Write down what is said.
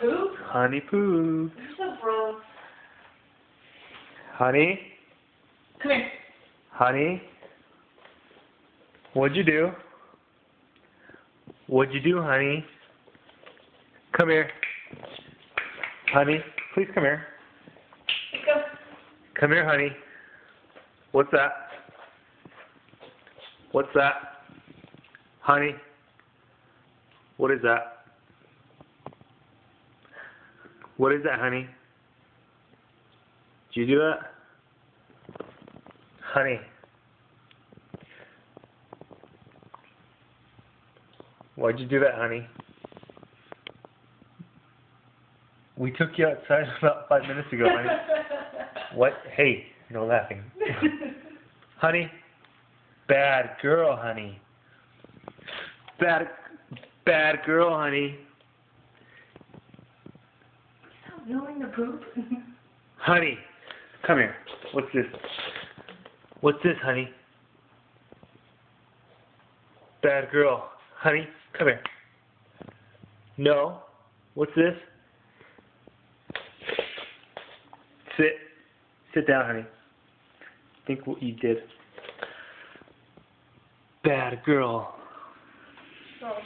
poop? Honey poo. You're so gross. Honey? Come here. Honey? What'd you do? What'd you do, honey? Come here. Honey, please come here. Let's go. Come here, honey. What's that? What's that? Honey? What is that? What is that, honey? Did you do that? Honey. Why'd you do that, honey? We took you outside about five minutes ago, honey. What? Hey, no laughing. honey, bad girl, honey. Bad, bad girl, honey. Knowing the poop. Honey, come here. What's this? What's this, honey? Bad girl. Honey, come here. No. What's this? Sit. Sit down, honey. Think what you did. Bad girl. Oh,